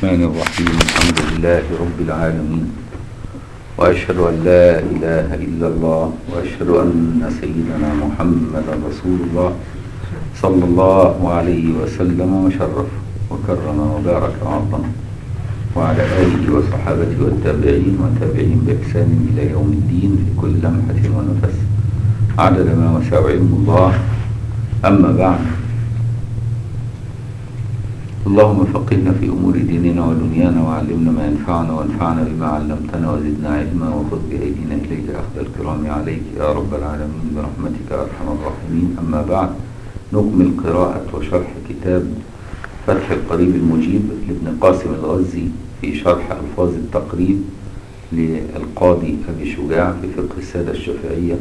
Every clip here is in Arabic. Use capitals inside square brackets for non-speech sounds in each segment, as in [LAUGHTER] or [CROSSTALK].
الرحمن الرحيم. الحمد لله رب العالمين. وأشهد أن لا إله إلا الله وأشهد أن سيدنا محمدا رسول الله صلى الله عليه وسلم وشرف وكرم وبارك وعظم وعلى آله وصحابته والتابعين والتابعين بإحسان إلى يوم الدين في كل لمحة ونفس. عدد ما وسع علم الله. أما بعد اللهم فقهنا في أمور ديننا ودنيانا وعلمنا ما ينفعنا وانفعنا بما علمتنا وزدنا علما وخذ بأيدينا إليك أخذ الكرام عليك يا رب العالمين برحمتك أرحم الراحمين. أما بعد نكمل قراءة وشرح كتاب فتح القريب المجيب لابن قاسم الغزي في شرح ألفاظ التقريب للقاضي أبي شجاع في فقه السادة الشافعية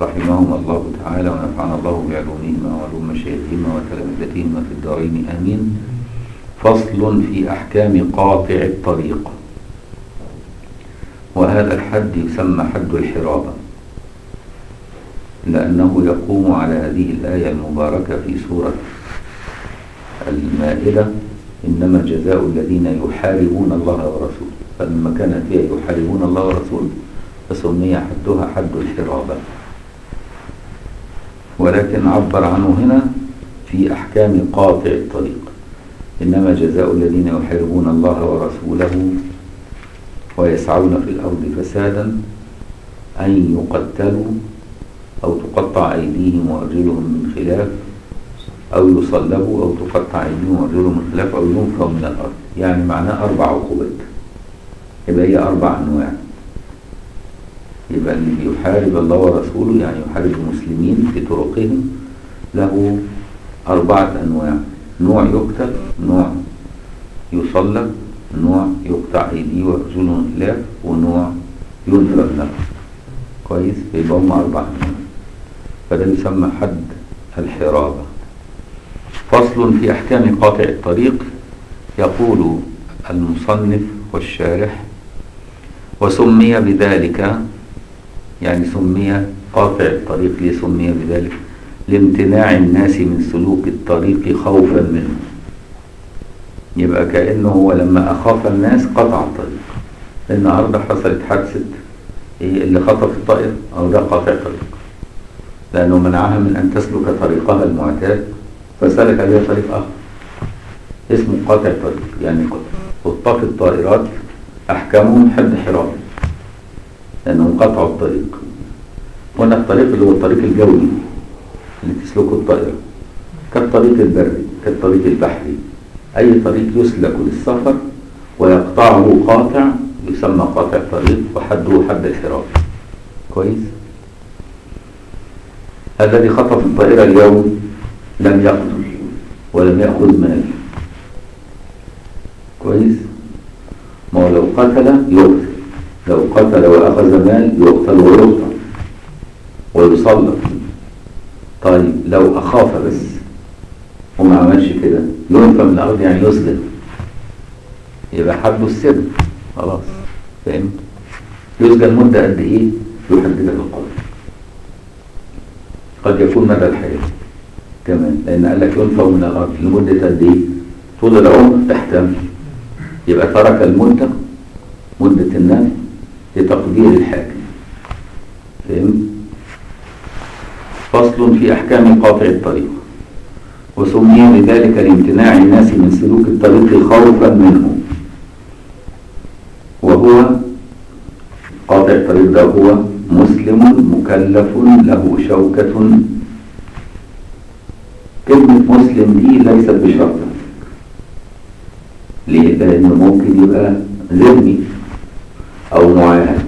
رحمهم الله تعالى ونفعنا الله بعلومهما وعلوم مشايخهما وتلامذتهما في الدارين. آمين. فصل في أحكام قاطع الطريق. وهذا الحد يسمى حد الحرابة لأنه يقوم على هذه الآية المباركة في سورة المائدة إنما جزاء الذين يحاربون الله ورسوله. فلما كانت فيها يحاربون الله ورسوله فسمي حدها حد الحرابة. ولكن عبر عنه هنا في أحكام قاطع الطريق. إنما جزاء الذين يحاربون الله ورسوله ويسعون في الأرض فسادا أن يقتلوا أو تقطع أيديهم وأرجلهم من خلاف أو يصلبوا أو تقطع أيديهم وأرجلهم من خلاف أو ينفوا من الأرض. يعني معناه أربع عقوبات. يبقى هي أربع أنواع. يبقى اللي بيحارب الله ورسوله يعني يحارب المسلمين في طرقهم له أربعة أنواع. نوع يقتل نوع يصلب نوع يقطع أيديه وأرجله من خلاف ونوع ينفى له. كويس؟ يبقى هم أنواع فده يسمى حد الحرابة. فصل في أحكام قاطع الطريق يقول المصنف والشارح وسمي بذلك يعني سمي قاطع الطريق ليه سمي بذلك؟ لامتناع الناس من سلوك الطريق خوفا منه. يبقى كأنه هو لما أخاف الناس قطع الطريق. النهاردة حصلت حادثة إيه اللي خطف الطائر؟ أو ده قاطع طريق لأنه منعها من أن تسلك طريقها المعتاد فسلك بها طريق آخر. اسمه قاطع طريق يعني خطاف الطائرات أحكامهم حد حرام. لأنهم قطعوا الطريق. قلنا الطريق اللي هو الطريق الجوي. اللي تسلكه الطائرة كالطريق البري كالطريق البحري. أي طريق يسلك للسفر ويقطعه قاطع يسمى قاطع طريق وحده حد الحرام كويس؟ الذي خطف الطائرة اليوم لم يقتل ولم يأخذ مال. كويس؟ ما لو قتل يقتل. لو قتل وأخذ مال يقتل ويقتل. ويصلب طيب لو أخاف بس. وما عملش كده. ينفى من الأرض يعني يسلم. يبقى حده السجن خلاص. فهمت يسجن مدة قد إيه؟ يحددها القانون قد يكون مدى الحياة. كمان لأن قال لك ينفى من الأرض لمدة قد إيه؟ طول العمر تحتمل يبقى ترك المدة مدة النفي لتقدير الحاكم فهمت فصل في أحكام قاطع الطريق وسمي بذلك لامتناع الناس من سلوك الطريق خوفا منه وهو قاطع الطريق ده هو مسلم مكلف له شوكة كلمة مسلم دي ليست بشرط ليه؟ لأنه ممكن يبقى ذمي أو معاهد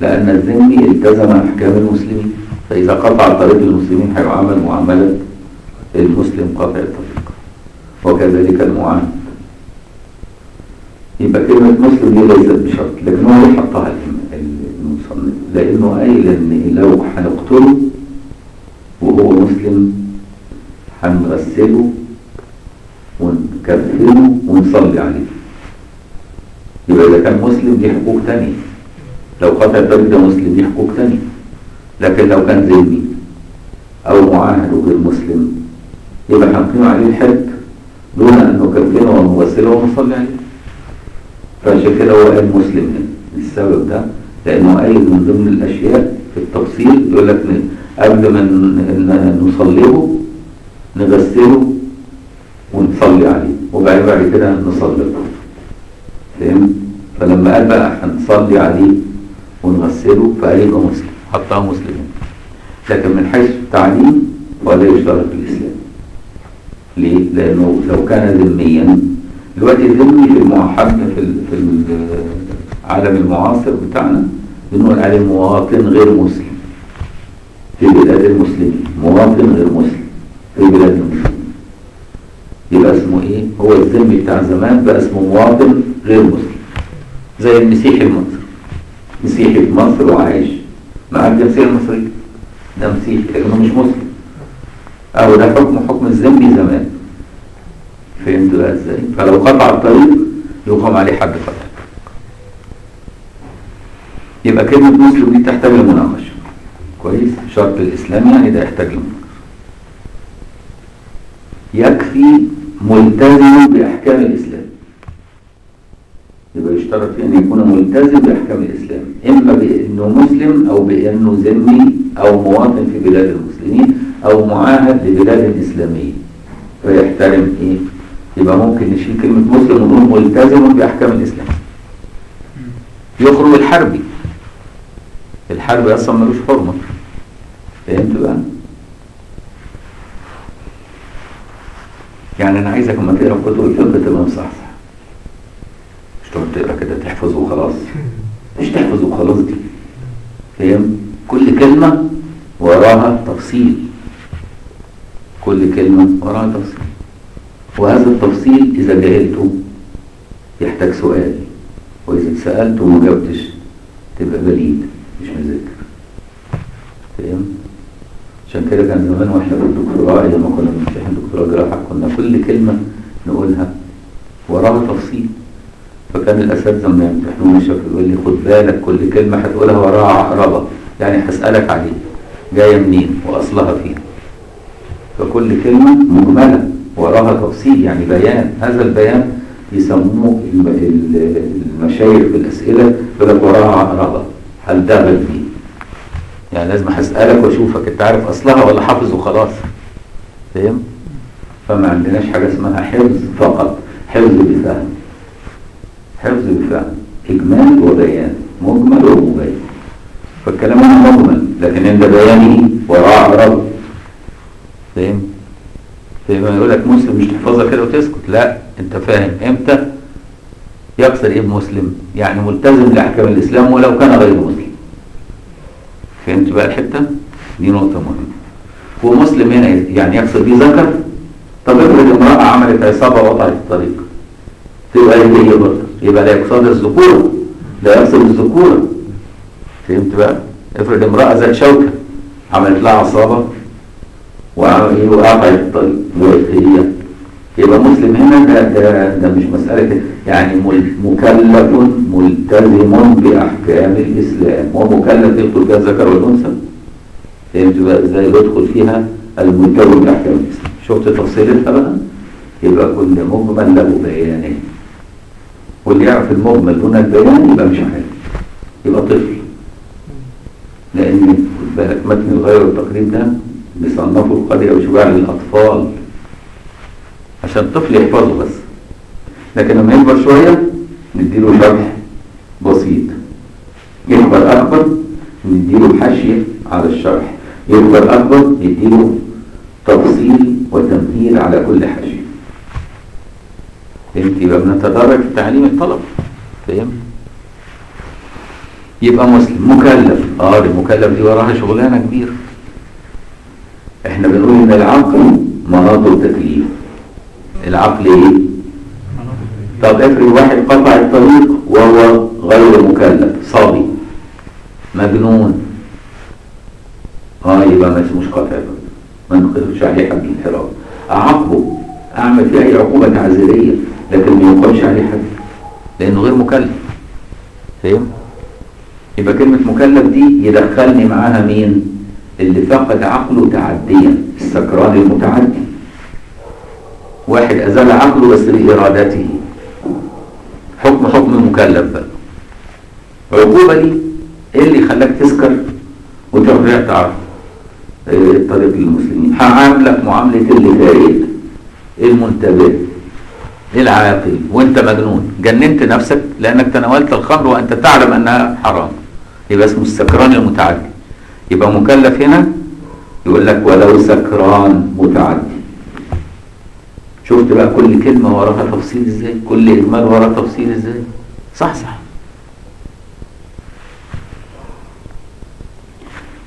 لأن الذمي التزم أحكام المسلمين فإذا قطع طريق المسلمين هيعامل معاملة المسلم قاطع الطريق. وكذلك المعاهد يبقى كلمة مسلم دي ليست بشرط لكن هو اللي حطها المصنف. لأنه قايل إن لو هنقتله وهو مسلم هنغسله ونكفنه ونصلي عليه. يبقى إذا كان مسلم دي حقوق تانية. لو قطع الطريق ده مسلم دي حقوق تانية. لكن لو كان ذمي أو معاهد وغير مسلم يبقى هنقيم عليه الحد دون أن نكفره ونغسله ونصلي عليه. فعشان كده هو قال مسلم هنا السبب ده لأنه قايل من ضمن الأشياء في التفصيل يقول لك قبل ما نصليه نغسله ونصلي عليه وبعد بعد كده نصلي. فاهم؟ فلما قال بقى هنصلي عليه ونغسله فقال يبقى مسلم. حطها مسلم. لكن من حيث التعليم ولا يشترط في الإسلام. ليه؟ لأنه لو كان ذميا دلوقتي الذمي في المعهد في في العالم المعاصر بتاعنا بنقول عليه مواطن غير مسلم. في بلاد المسلمين مواطن غير مسلم. في بلاد المسلمين. يبقى اسمه إيه؟ هو الذمي بتاع زمان بقى اسمه مواطن غير مسلم. زي المسيحي المصري. مسيحي في مصر وعايش. مع الجنسية المصرية ده مسيحي لكنه مش مسلم. أو ده حكم حكم الذمي زمان. فهمت بقى إزاي؟ فلو قطع الطريق يقام عليه حد قطع يبقى كلمة مسلم دي تحتاج لمناقشة. كويس؟ شرط الإسلام يعني ده يحتاج لمناقشة. يكفي ملتزم بأحكام الإسلام. يبقى يشترط فيه أن يكون ملتزم بأحكام الإسلام إما بأنه مسلم أو بأنه ذمي أو مواطن في بلاد المسلمين أو معاهد لبلاد إسلامية. فيحترم إيه؟ يبقى ممكن نشيل كلمة مسلم ونقول ملتزم بأحكام الإسلام. يخرج الحربي. الحربي أصلا ملوش حرمة. فهمت بقى؟ يعني أنا عايزك لما تقرأ كتب الفقه تبقى مصحصح. تقعد تقرا كده تحفظ وخلاص. مش تحفظ وخلاص دي. فاهم؟ كل كلمة وراها تفصيل. كل كلمة وراها تفصيل. وهذا التفصيل إذا جهلته يحتاج سؤال. وإذا سألت وما جاوبتش تبقى بليد مش مذاكر. فاهم؟ عشان كده كان زمان وإحنا في الدكتوراه لما كنا بنمتحن دكتوراه جراحة كنا كل كلمة نقولها وراها تفصيل. فكان الأساتذة لما يمتحنوني شافوا يقول لي خد بالك كل كلمة هتقولها وراها عقربة. يعني هسألك عليه جاية منين؟ وأصلها فين؟ فكل كلمة مجملة وراها تفصيل يعني بيان. هذا البيان يسموه الم- ال- المشايخ بالأسئلة يقول لك وراها عقربة. هل ده غلبي يعني لازم هسألك وأشوفك. أنت عارف أصلها ولا حافظ وخلاص؟ فاهم؟ فما عندناش حاجة اسمها حفظ فقط حفظ بفهم. حفظ بفهم اجمال وبيان مجمل ومبين. فالكلام هنا مجمل لكن عند بيانه وراه رب فاهم؟ فاهم؟ يقول لك مسلم مش تحفظها كده وتسكت. لا أنت فاهم. إمتى؟ يقصد إيه بمسلم يعني ملتزم لأحكام الإسلام ولو كان غير مسلم. فهمت بقى الحتة؟ دي نقطة مهمة. ومسلم هنا يعني يقصد بيه ذكر. طب افرض امرأة عملت عصابة وقطعت الطريق. تبقى هي هي برضه؟ يبقى لا يقصد الذكوره لا يقصد الذكوره فهمت بقى؟ افرض امرأة ذات شوكة عملت لها وعمل- وقطعت الطريق وقفت هي يبقى مسلم هنا ده, ده, ده مش مسألة يعني مكلف ملتزم بأحكام الإسلام ومكلف يدخل فيها الذكر والأنثى. فهمت بقى إزاي يدخل فيها الملتزم بأحكام الإسلام؟ شفت تفصيلتها بقى يبقى كل مجمل له بيانات واللي يعرف المجمل دون البيان يبقى مش عارف. يبقى طفل. لأن متن الغير والتقريب ده بيصنفوا القرية وشجاع للأطفال. عشان الطفل يحفظه بس. لكن لما يكبر شوية نديله شرح بسيط. يكبر أكبر نديله حاشية على الشرح. يكبر أكبر نديله تفصيل وتمهيد على كل حاشية فهمت؟ يبقى بنتدرج في تعليم الطلبة فهمت؟ يبقى مسلم مكلف. آه دي مكلف دي وراها شغلانة كبيرة. إحنا بنقول إن العقل مناط التكليف العقل إيه؟ طب افرض واحد قطع الطريق وهو غير مكلف صبي مجنون. آه يبقى ما اسموش قطع ما نقدرش عليه حد الانحراف أعاقبه أعمل فيه أي عقوبة تعزيريه لكن ما يقولش عليه حد. لأنه غير مكلف. فاهم يبقى كلمة مكلف دي يدخلني معاها مين؟ اللي فقد عقله تعديا السكران المتعدي. واحد أزال عقله بس بإرادته. حكم حكم المكلف بقى. عقوبة دي إيه اللي خلاك تسكر رايح تعرف؟ إيه طريق المسلمين هعاملك معاملة اللي فايق المنتبه. العاقل وانت مجنون. جننت نفسك لأنك تناولت الخمر وأنت تعلم أنها حرام. يبقى اسمه السكران المتعدي. يبقى مكلف هنا؟ يقول لك ولو سكران متعدي. شفت بقى كل كلمة وراها تفصيل إزاي؟ كل إجمال وراها تفصيل إزاي؟ صح صح.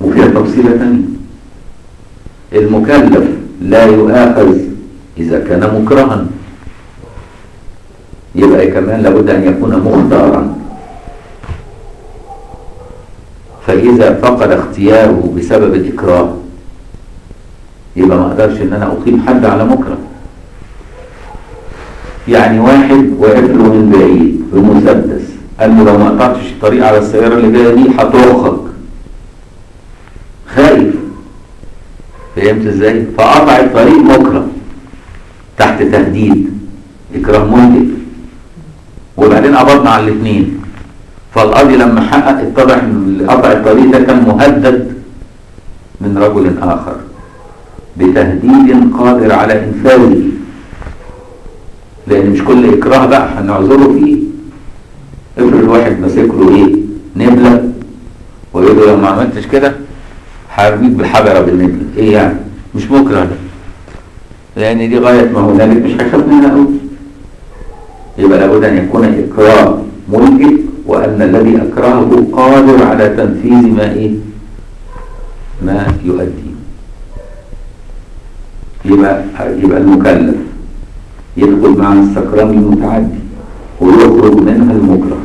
وفيها تفصيلة تانية. المكلف لا يؤاخذ إذا كان مكرها. يبقى كمان لابد أن يكون مختارا. فإذا فقد اختياره بسبب الإكراه يبقى ما أقدرش إن أنا أقيم حد على مكره. يعني واحد واقف له من بعيد بمسدس قال له لو ما قطعتش الطريق على السيارة اللي جاية دي هتوخك. خايف. فهمت إزاي؟ فقطع الطريق مكره تحت تهديد. إكراه مهدد وبعدين قبضنا على الاثنين. فالقاضي لما حقق اتضح إن قطع الطريق ده كان مهدد من رجل آخر بتهديد قادر على إنفاذه. لأن مش كل إكراه بقى هنعذره فيه. افرض الواحد ماسك له إيه؟ نبلة. ويقول له لو ما عملتش كده هرميك بالحجرة بالنبلة. إيه يعني؟ مش مكره ده. لأن دي غاية ما هنالك مش هيخاف منها قوي يبقى لابد أن يكون اكراه ملجئ وأن الذي أكرهه قادر على تنفيذ ما إيه؟ ما يؤدي. يبقى يبقى المكلف يدخل مع السكران المتعدي ويخرج منها المكره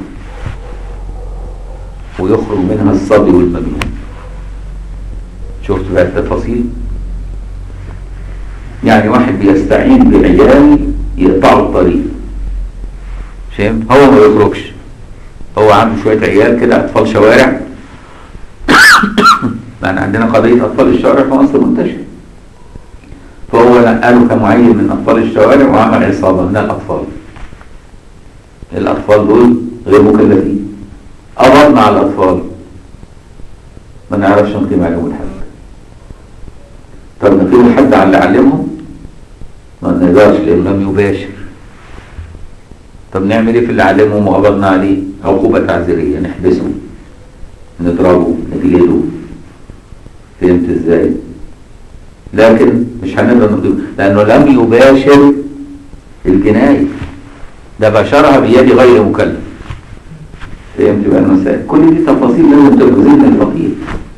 ويخرج منها الصبي والمجنون. شفت بقى التفاصيل؟ يعني واحد بيستعين بعيال يقطعوا الطريق. فهمت هو ما يخرجش. هو عنده شوية عيال كده أطفال شوارع. لأن [COUGHS] عندنا قضية أطفال الشوارع في مصر منتشرة. فهو نقله كمعين من أطفال الشوارع وعمل عصابة من الأطفال. الأطفال دول غير مكلفين. قبضنا على الأطفال. ما نعرفش نقيم عليهم الحد. طب نقيم الحد على اللي علمهم؟ ما نقدرش لأنه لم يباشر. طب نعمل إيه في اللي علمهم وقبضنا عليه؟ عقوبة تعزيرية نحبسه نضربه نجلده. فهمت إزاي؟ لكن مش هنقدر نقيم لأنه لم يباشر الجناية ده بشرها بيد غير مكلف. فهمت بقى المسائل؟ كل دي تفاصيل لازم ذهن الفقيه.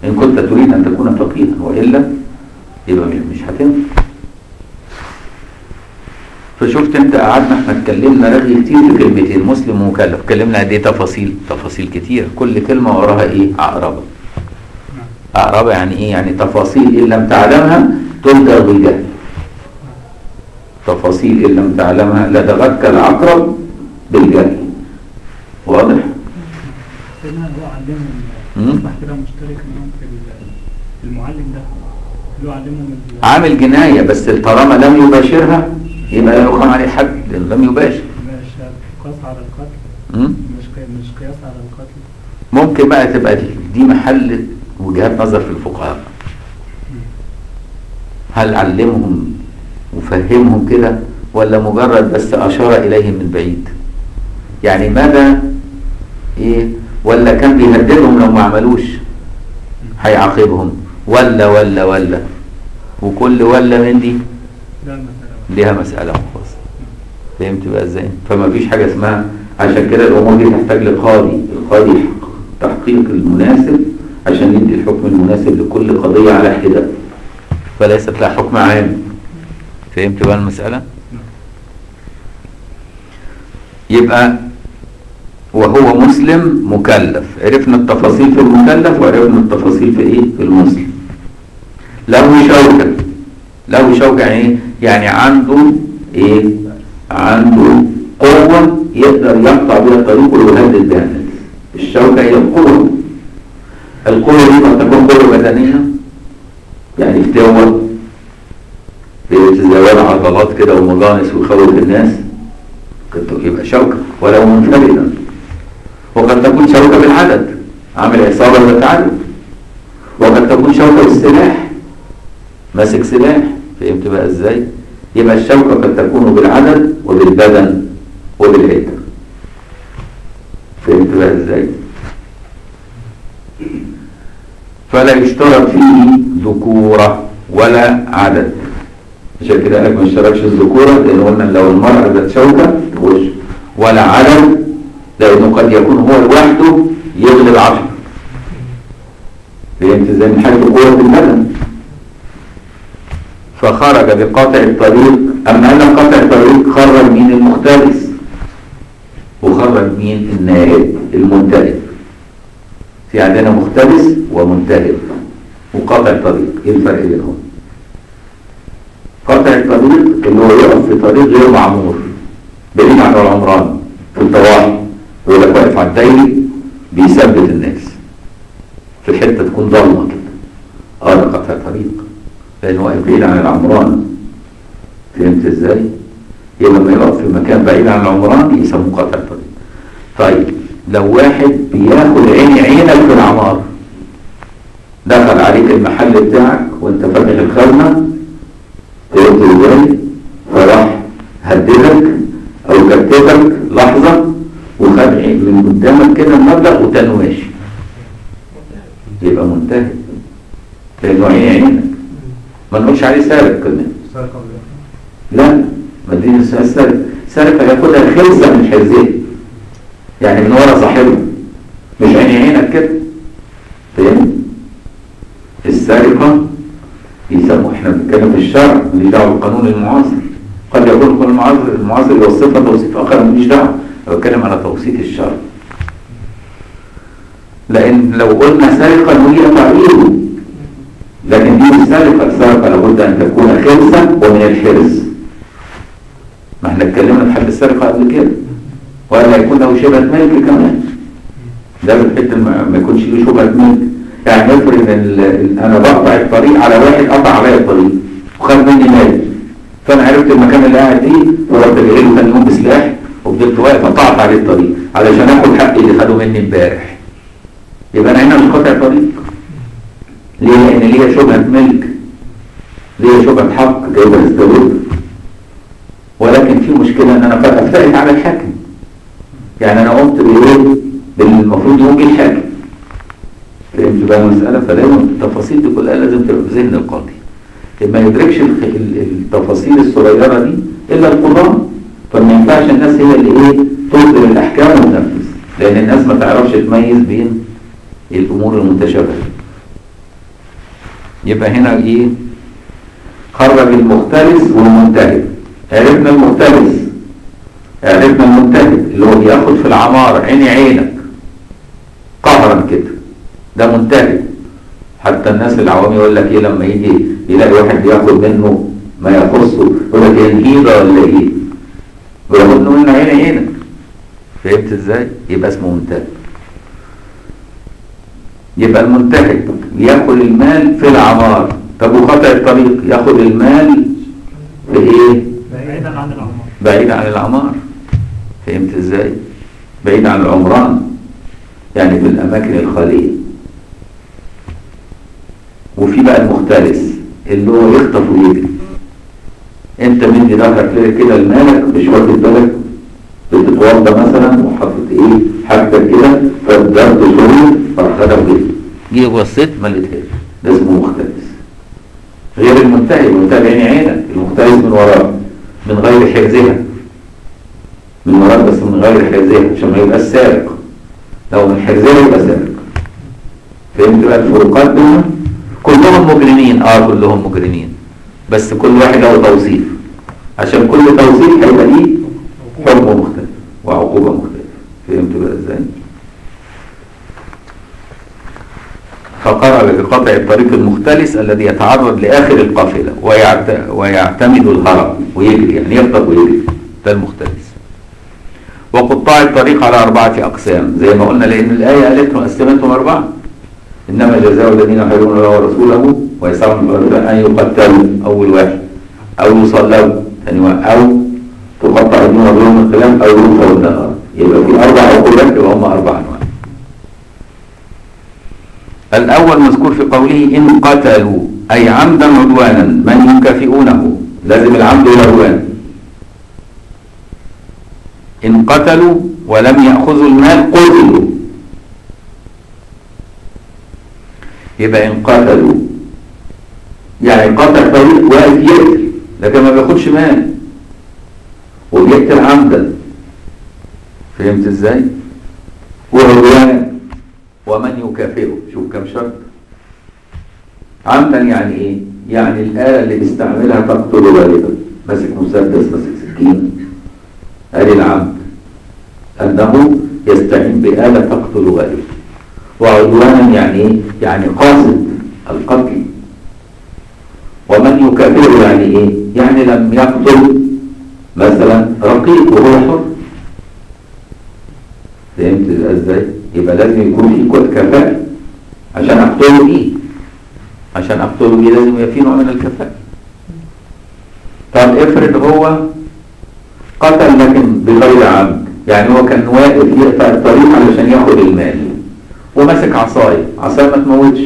إن كنت تريد أن تكون فقيها وإلا يبقى مش هتنفع. فشفت انت قعدنا إحنا اتكلمنا رغي كتير في كلمتين مسلم ومكلف. اتكلمنا قد إيه تفاصيل؟ تفاصيل كتير. كل كلمة وراها إيه؟ عقربه عقربه يعني إيه؟ يعني تفاصيل إن لم تعلمها تلدغ بالجهل. تفاصيل إن لم تعلمها لدغتك العقرب بالجهل. واضح؟ سيدنا هو علمهم مم. اصبح كده مشترك في ال- المعلم ده اللي هو علمهم عامل جناية بس طالما لم يباشرها يبقى لا يقام عليه حد لم يباشر. مش قياس على القتل؟ مش قي- مش قياس على القتل. ممكن بقى تبقى دي, دي محل وجهات نظر في الفقهاء. هل علمهم وفهمهم كده ولا مجرد بس أشار إليهم من بعيد؟ يعني مدى إيه؟ ولا كان بيهددهم لو ما عملوش؟ هيعاقبهم. ولا ولا ولا. وكل ولا من دي؟ ليها مسألة منفصلة فهمت بقى إزاي؟ فما فيش حاجة اسمها عشان كده الأمور دي تحتاج لقاضي القاضي تحقيق المناسب عشان يدي الحكم المناسب لكل قضية على حدة. فليست لها حكم عام. فهمت بقى المسألة؟ يبقى وهو مسلم مكلف. عرفنا التفاصيل في المكلف وعرفنا التفاصيل في إيه؟ في المسلم. له شوكة. له شوكة يعني إيه؟ يعني عنده إيه؟ عنده قوة يقدر يقطع بها الطريق ويهدد بها الشوكة هي القوة. القوة دي قد تكون قوة بدنية؟ يعني إزاي وضع عضلات كده ومجانس ويخوف الناس قد يبقى شوكة. ولو منفردا وقد تكون شوكة بالعدد عامل عصابة وتعدد وقد تكون شوكة بالسلاح ماسك سلاح. فهمت بقى إزاي؟ يبقى الشوكة قد تكون بالعدد وبالبدن وبالهيئة فهمت بقى إزاي؟ فلا يشترط فيه ذكورة ولا عدد. عشان كده قالك ما اشتركش الذكورة لأن قلنا لو المرأة ذات شوكة تخش ولا عدد لأنه قد يكون هو لوحده يغلب عشرة فهمت إزاي؟ من حيث قوة البدن. فخرج بقطع الطريق. أما أن قطع الطريق خرج مين المختلس. وخرج مين النائب المنتهب. في عندنا مختلس ومنتهب. وقطع طريق إيه الفرق بينهم؟ قطع الطريق اللي هو يقف في طريق غير معمور. بعيد عن العمران في الطواحي يقول لك واقف على الدايري بيثبت الناس. في الحته تكون ضلمه كده آه ده قطع طريق لأنه واقف بعيد عن العمران فهمت إزاي؟ يبقى لما يقف في مكان بعيد عن العمران يسموه قطع طريق طيب لو واحد بياخد عيني عينك في العمار دخل عليك المحل بتاعك وأنت فاتح الخزنة فهمت إزاي؟ فراح هددك أو كتبك لحظة وخد من قدامك كده المبلغ وتنواش يبقى منتهي لأنه عين عينك ما نقولش عليه سارق كمان لا ما دي سارق. سارق هياخدها خلسه من حرزين يعني من ورا صاحبه. مش عين عينك كده. فاهم السرقه يسموا إحنا بنتكلم في الشرع ماليش دعوة بالقانون المعاصر. قد يكون القانون المعاصر المعاصر يوصفها توصيف آخر ماليش دعوة. أنا بتكلم على توصيف الشرع. لأن لو قلنا سرقه نقول تعويض لكن دي مش سرقه السرقه لابد أن تكون خلسه ومن الحرز ما إحنا اتكلمنا في حد السرقه قبل كده. ولا يكون له شبهة ملك كمان. ده بالحته ما ما يكونش له شبهة ملك. يعني افرض إن أنا بقطع الطريق على واحد قطع عليا الطريق وخد مني مال. فأنا عرفت المكان اللي قاعد فيه ورحت جاي له ثاني يوم بسلاح وفضلت واقف قطعت عليه الطريق علشان آخد حقي اللي خده مني امبارح. يبقى أنا هنا مش قاطع طريق. ليه؟ لأن ليا شبهة ملك ليا شبهة حق جايبه استورد ولكن في مشكلة إن أنا افترق على الحاكم. يعني أنا قمت بايه؟ بالمفروض يوجي الحاكم. فهمت بقى المسألة؟ فلازم التفاصيل دي كلها لازم تبقى في ذهن القاضي. ما يدركش التفاصيل الصغيرة دي إلا القضاء. فما ينفعش الناس هي اللي إيه تصدر الأحكام وتنفذ. لأن الناس ما تعرفش تميز بين الأمور المتشابهة. يبقى هنا إيه؟ خرج المختلس والمنتهب عرفنا المختلس. عرفنا المنتهب اللي هو بياخد في العمارة عيني عينك. قهرا كده. ده منتهي. حتى الناس العوام يقول لك إيه لما يجي يلاقي واحد بياخد منه ما يخصه يقول لك إيه الهيبه ولا إيه؟ وياخد منه عين عينك. فهمت إزاي؟ يبقى اسمه منتهي. يبقى المنتهب ياخد المال في العمار. طب وقطع الطريق ياخد المال في إيه؟ بعيدا عن العمار. بعيد عن العمار. فهمت إزاي؟ بعيد عن العمران. يعني في الأماكن الخالية. وفي بقى المختلس اللي هو يخطف ويجري. أنت مدي ظهرك كده لمالك مش واخد بالك؟ بتتوضى مثلا وحاطط إيه؟ حاجتك كده فالضرب شوية فاخدها وجري جه بصيت ما لقيتهاش ده اسمه مختلس غير المنتهي المنتهي عيني عينك. المختلس من وراك من غير حرزها من وراك بس من غير حرزها عشان ما يبقاش سارق. لو من حرزها يبقى سارق. فهمت بقى الفروقات بينهم كلهم مجرمين. آه كلهم مجرمين. بس كل واحد له توصيف. عشان كل توصيف هيبقى ليه حكم مختلف وعقوبة مختلفة فهمت بقى إزاي فقرر بقطع الطريق المختلس الذي يتعرض لآخر القافلة ويعت... ويعتمد الهرب ويجري يعني يخطب ويجري ده المختلس. وقطاع الطريق على أربعة أقسام زي ما قلنا لأن الآية قالت قسمتهم أربعة. إنما جزاء الذين يحاربون الله ورسوله ويسعون الأرض أن يقتلوا أول واحد أو يصلوا ثاني واحد أو تقطع ايديهم وارجلهم من أو ينفوا النهار يبقى في أربع عقوبات يبقى هم أربع أنواع الأول مذكور في قوله إن قتلوا أي عمدا عدوانا من يكافئونه لازم العمد والعدوان إن قتلوا ولم يأخذوا المال قتلوا. يبقى إن قتلوا يعني قتل فريق واقف يقتل لكن ما بياخدش مال. وبيقتل عمدا. فهمت إزاي؟ وعدوان ومن يكافئه؟ شوف كم شرط. عمدا يعني إيه؟ يعني الآلة اللي بيستعملها تقتل غالبا ماسك مسدس ماسك سكين. ادي العمد أنه يستعين بآلة تقتل غالبا وعدوانا يعني إيه؟ يعني قاصد القتل. ومن يكافئه يعني إيه؟ يعني لم يقتل. مثلا رقيق وهو حر. فهمت إزاي؟ يبقى لازم يكون في كفاءة. عشان اقتله بيه عشان اقتله بيه لازم يبقى في نوع من الكفاءة. طب افرض هو قتل لكن بغير عمد. يعني هو كان واقف يقطع الطريق علشان ياخد المال. وماسك عصاية. عصاية ما تموتش.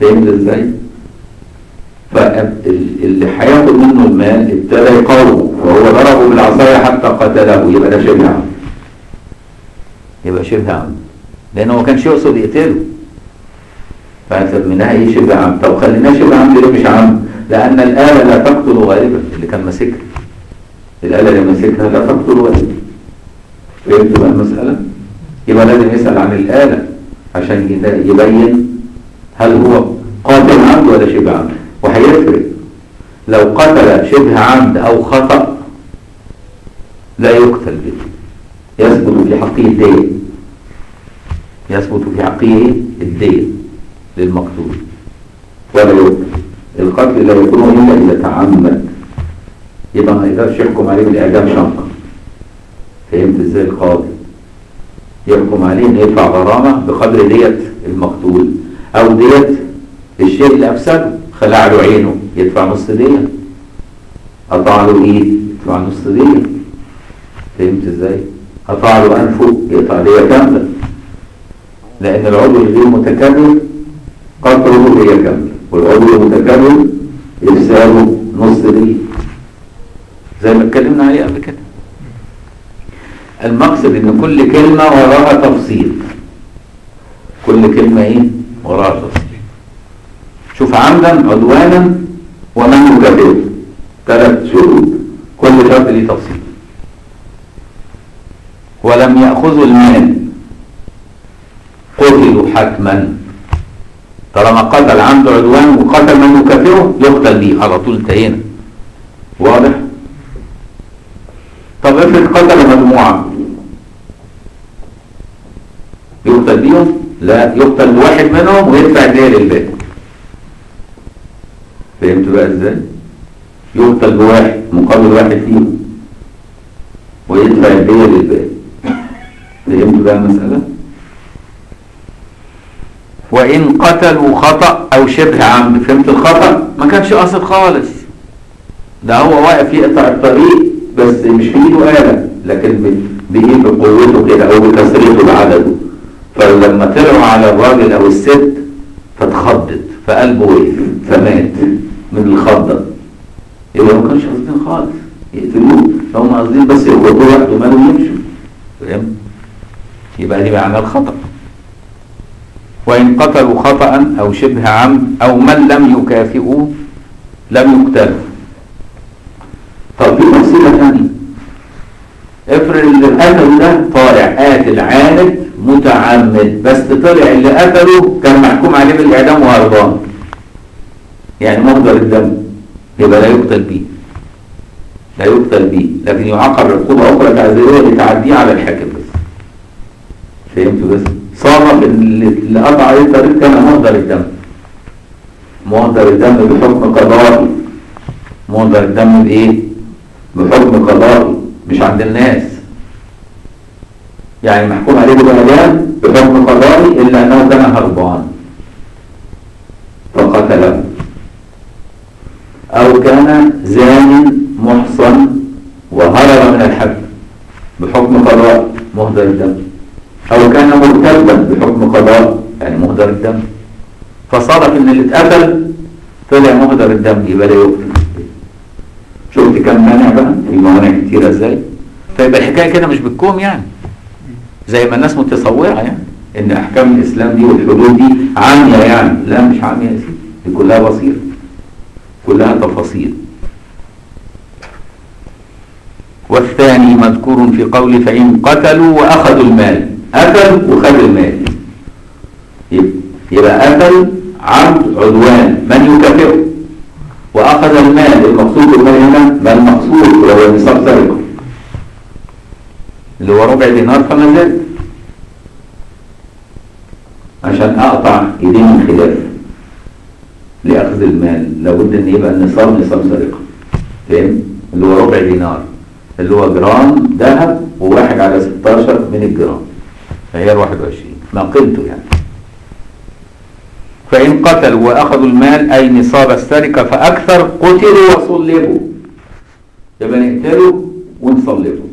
فهمت إزاي؟ فاللي هياخد منه المال ابتدى يقاومه. وهو ضربه بالعصاية حتى قتله. يبقى ده شبه عمد. يبقى شبه عمد لأنه ما كانش يقصد يقتله. فسميناها إيه شبه عمد طب خليناها شبه عمد ليه مش عمد لأن الآلة لا تقتل غالبا اللي كان ماسكها. الآلة اللي ماسكها لا تقتل غالبا. فهمت بقى المسألة؟ يبقى لازم يسأل عن الآلة عشان يبين هل هو قاتل عمد ولا شبه عمد وهيفرق. لو قتل شبه عمد أو خطأ لا يقتل به. يثبت في حقه الدين يثبت في حقه الدين للمقتول. ولا القتل لا يكون إلا إذا تعمد. يبقى ما يقدرش يحكم عليه بالإعدام شنقا فهمت إزاي القاضي؟ يحكم عليه إنه يدفع غرامة بقدر دية المقتول. أو دية الشيء اللي أفسده. خلع له عينه. يدفع نص دية قطع له إيد. يدفع نص دية فهمت إزاي؟ قطع له أنفه. يقطع دية كاملة. لأن العضو الغير متكامل قطعه دية كاملة والعضو المتكامل افساده نص دية زي ما اتكلمنا عليه قبل كده. المقصد إن كل كلمة وراها تفصيل. كل كلمة إيه؟ وراها تفصيل. شوف عمدا عدوانا ومن يكذب ثلاث شروط. كل شرط ليه تفصيل. ولم يأخذوا المال. قتلوا حتما طالما قتل عمد عدوان وقتل من يكافئه يقتل به على طول انتهينا. واضح؟ طب افرض قتل مجموعة. يقتل بيهم؟ لا. يقتل واحد منهم ويدفع الدية للباقي فهمت بقى إزاي؟ يقتل بواحد مقابل واحد فيهم. ويدفع الدية للباقي فهمت بقى المسألة؟ وإن قتلوا خطأ أو شبه عمد فهمت الخطأ؟ ما كانش قاصد خالص. ده هو واقف يقطع الطريق بس مش في إيده آلة لكن بإيه؟ بقوته كده أو بكثرته بعدده. فلما طلعوا على الراجل أو الست فاتخضت فقلبه وقف فمات من الخضة. يبقى ما كانش قاصدين خالص يقتلوه. فهم قاصدين بس يخبطوه ياخدوا ماله ويمشوا فاهم؟ يبقى دي معنى الخطأ وإن قتلوا خطأ أو شبه عمد أو من لم يكافئوا لم يقتلوا. طب في تفصيلة ثانية افرض اللي قتله ده طالع قاتل عاند متعمد بس طلع اللي قتله كان محكوم عليه بالإعدام وهربان. يعني مصدر الدم يبقى لا يقتل به لا يقتل به لكن يعاقب عقوبة أخرى تعزيرية لتعديه على الحاكم بس فهمت بس صار اللي قطع عليه الطريق كان مصدر الدم. مصدر الدم بحكم قضائي. مصدر الدم بإيه؟ بحكم قضائي مش عند الناس. يعني محكوم عليه بالإعدام بحكم قضائي. إن اللي اتقتل طلع مهدر الدم يبقى لا يقتل شفت كم مانع بقى؟ في موانع كتيرة إزاي؟ فيبقى الحكاية كده مش بالكوم يعني. زي ما الناس متصورة يعني إن أحكام الإسلام دي والحدود دي عامية يعني. لا مش عامية يا سيدي دي كلها بسيطة كلها تفاصيل. والثاني مذكور في قول فإن قتلوا وأخذوا المال. قتل وخذ المال. يبقى قتل عبد عدوان من يكافئه؟ وأخذ المال المقصود بالمال هنا ما المقصود؟ وهو نصاب سرقة اللي هو ربع دينار فما زاد عشان أقطع إيديه من خلاف لأخذ المال لابد إن يبقى النصاب نصاب سرقة فاهم؟ اللي هو ربع دينار. اللي هو جرام ذهب وواحد على 16 من الجرام. عيار 21 ما قيمته يعني. فإن قتلوا وأخذوا المال أي نصاب السرقة فأكثر قتلوا وصلبوا. يبقى نقتلوا ونصلبوا.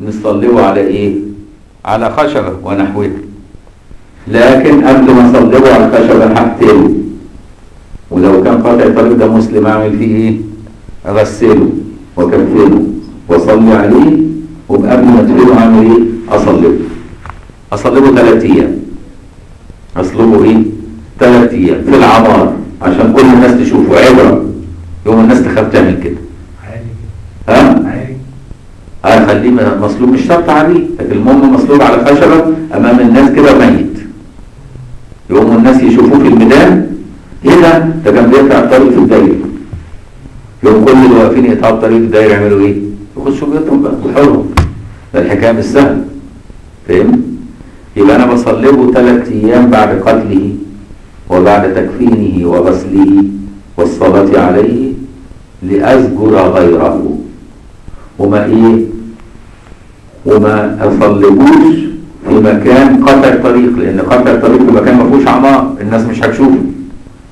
نصلبوا على إيه؟ على خشبة ونحوها. لكن قبل ما نصلبوا على الخشبة هقتله ولو كان قاطع الطريق ده مسلم أعمل فيه إيه؟ أغسله وكفله وصلي عليه وقبل ما ادخله أعمل إيه؟ أصلبه أصلبه ثلاث أيام. أصلبه إيه؟ ثلاث أيام في العمار عشان كل الناس تشوفه. عبرة. يوم الناس تخاف تعمل كده. عادي ها؟ عادي. آه خليه م- مصلوب مش شرط عليه لكن المهم مصلوب على خشبة أمام الناس كده ميت. يقوموا الناس يشوفوه في الميدان إيه ده؟ ده كان بيقطع الطريق في الدايرة. يوم كل اللي واقفين يقطعوا الطريق في الدايرة يعملوا إيه؟ يخشوا بيوتهم بقى وحرهم ده الحكاية مش سهلة. بصلبه ثلاث أيام بعد قتله وبعد تكفينه وغسله والصلاة عليه لازجر غيره. وما إيه؟ وما أصلبوش في مكان قطع الطريق لأن قطع الطريق في مكان ما فيهوش عمار الناس مش هتشوفه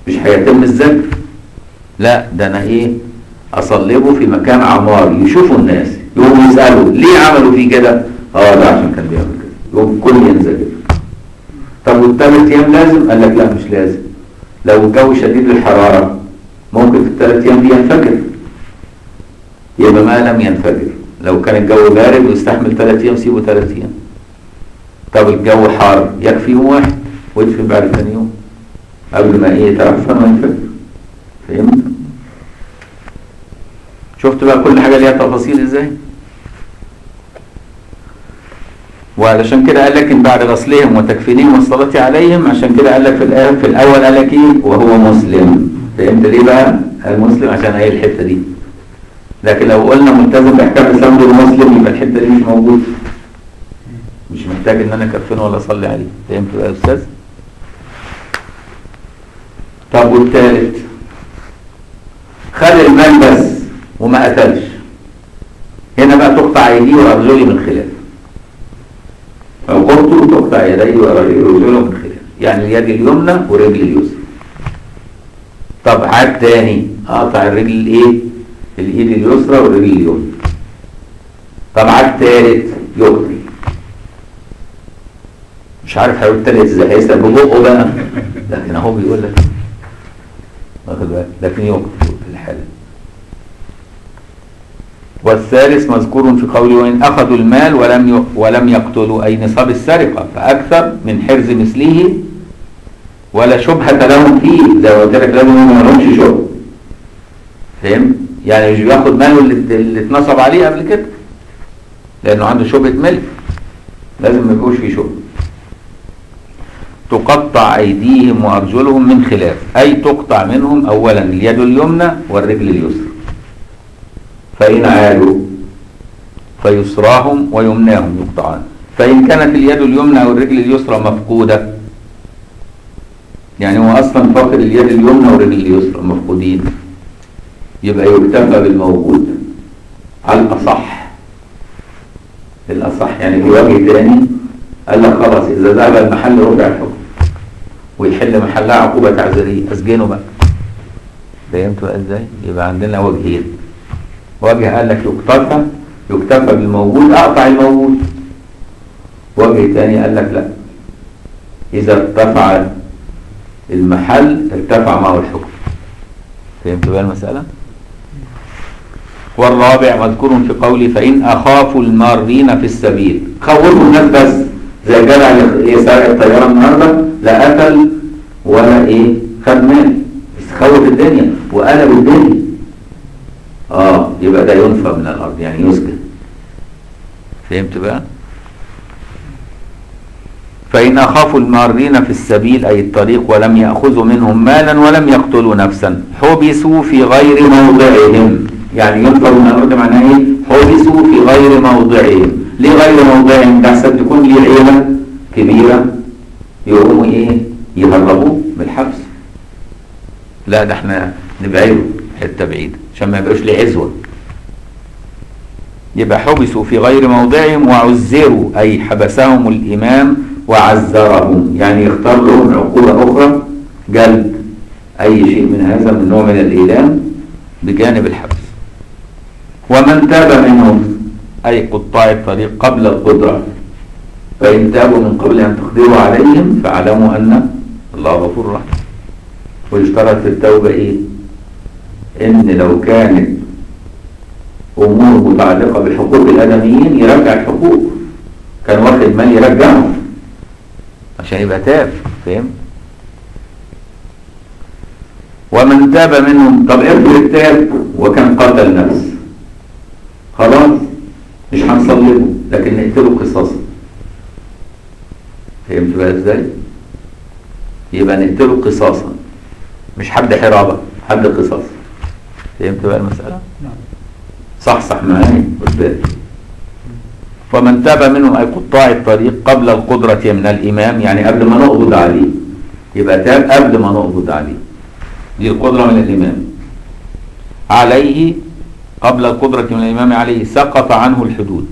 مش هيتم الزجر لا ده أنا إيه؟ أصلبه في مكان عمار يشوفوا الناس يقوموا يسألوا ليه عملوا فيه كده؟ آه ده عشان كان بيعمل كده. يقوم كل ينزجر طب والثلاث أيام لازم؟ قال لك لا مش لازم. لو الجو شديد الحرارة ممكن في الثلاث أيام دي ينفجر. يبقى ما لم ينفجر. لو كان الجو بارد ويستحمل ثلاث أيام سيبه ثلاث أيام. طب الجو حار يكفي يوم واحد ويدفن بعد ثاني يوم. قبل ما إيه يتعفن وينفجر فهمت؟ شفت بقى كل حاجة ليها تفاصيل إزاي؟ وعلشان كده قال لك بعد غسلهم وتكفينهم والصلاة عليهم عشان كده قال لك في الآية في الأول قال لك إيه؟ وهو مسلم. فهمت ليه بقى؟ المسلم عشان هي الحتة دي. لكن لو قلنا ملتزم بإحكام الإسلام دول مسلم يبقى الحتة دي مش موجودة. مش محتاج إن أنا أكفنه ولا أصلي عليه. فهمت بقى يا أستاذ؟ طب والثالث خد المال بس وما قتلش. هنا بقى تقطع ايديه وارجلي من خلاف عقوبته تقطع يديه ورجله من خلاف يعني اليد اليمنى ورجل اليسرى. طب عاد تاني اقطع الرجل الايه؟ الايد اليسرى والرجل اليمنى. طب عاد تالت؟ يقتل مش عارف هيقول تالت إزاي هيسال ببقه بقى. لكن اهو بيقول لك. واخد بالك؟ لكن يقتل في والثالث مذكور في قوله وإن أخذوا المال ولم ولم يقتلوا أي نصاب السرقة فأكثر من حرز مثله ولا شبهة لهم فيه. زي ما قلت لك لازم ما لهمش شبهة. فاهم؟ يعني مش بياخد ماله اللي, اللي اتنصب عليه قبل كده؟ لأنه عنده شبهة ملك. لازم ما يبقوش فيه شبهة. تقطع أيديهم وأرجلهم من خلاف. أي تقطع منهم أولا اليد اليمنى والرجل اليسرى. فإن عادوا فيسراهم ويمناهم يقطعان. فإن كانت اليد اليمنى أو الرجل اليسرى مفقودة يعني هو أصلا فاقد اليد اليمنى والرجل اليسرى مفقودين. يبقى يكتفى بالموجود. على الأصح. الأصح يعني في وجه تاني قال لك خلاص إذا ذهب المحل رجع الحكم ويحل محلها عقوبة تعزيرية أسجنه بقى. فهمت بقى إزاي؟ يبقى عندنا وجهين. وجه قال لك يكتفى يكتفى بالموجود أقطع الموجود. وجه تاني قال لك لا. إذا ارتفع المحل ارتفع معه الحكم. فهمت بقى المسألة؟ والرابع مذكور في قولي فإن أخافوا المارين في السبيل. خوفوا الناس بس. زي جدع اللي سارق الطيارة النهاردة لا قتل ولا إيه؟ خد مال. بس خوف الدنيا وقلب الدنيا. آه يبقى ده ينفى من الأرض يعني يسجن. فهمت بقى؟ فإن أخافوا المارين في السبيل أي الطريق ولم يأخذوا منهم مالا ولم يقتلوا نفسا حبسوا في غير موضعهم يعني ينفى من الأرض معناه إيه؟ حبسوا في غير موضعهم ليه غير موضعهم؟ ده أحسن تكون ليه عيلة كبيرة يقوموا إيه؟ يهربوه من الحبس لا ده إحنا نبعده حتة بعيدة عشان ما يبقاش ليه عزوة يبقى حبسوا في غير موضعهم وعزروا أي حبسهم الإمام وعزرهم. يعني يختار لهم عقوبة أخرى. جلد أي شيء من هذا من نوع من الإيلام بجانب الحبس. ومن تاب منهم أي قطاع الطريق قبل القدرة فإن تابوا من قبل أن تقدروا عليهم فاعلموا أن الله غفور رحيم. ويشترط في التوبة إيه؟ إن لو كانت أمور متعلقة بحقوق الآدميين يرجع الحقوق. كان واخد مال يرجعه عشان يبقى تاب فاهم؟ ومن تاب منهم طب افرض التاب وكان قتل نفس خلاص مش هنصلبه لكن نقتله قصاصا. فهمت بقى إزاي؟ يبقى نقتله قصاصا. مش حد حرابة حد قصاص. فهمت بقى المسألة؟ نعم. صحصح معايا خد بالك. ومن تاب منهم أي قطاع الطريق قبل القدرة من الإمام يعني قبل ما نقبض عليه. يبقى تاب قبل ما نقبض عليه. دي القدرة من الإمام. عليه قبل القدرة من الإمام عليه سقط عنه الحدود.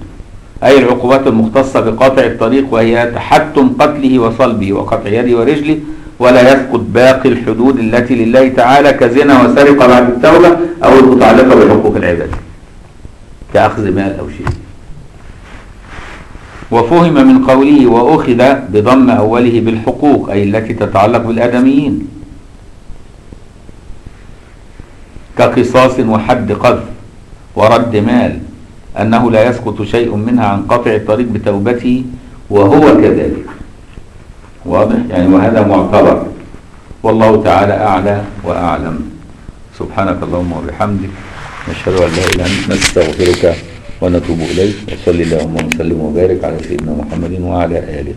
أي العقوبات المختصة بقاطع الطريق وهي تحتم قتله وصلبه وقطع يده ورجله ولا يسقط باقي الحدود التي لله تعالى كزنا وسرقة بعد التوبة أو المتعلقة بحقوق العباد كأخذ مال أو شيء. وفهم من قوله وأخذ بضم أوله بالحقوق أي التي تتعلق بالآدميين. كقصاص وحد قذف ورد مال أنه لا يسقط شيء منها عن قطع الطريق بتوبته وهو كذلك. واضح؟ يعني وهذا معتبر. والله تعالى أعلى وأعلم. سبحانك اللهم وبحمدك نشهد أن لا إله إلا أنت نستغفرك ونتوب إليك وصلي اللهم وسلم وبارك على سيدنا محمد وعلى آله.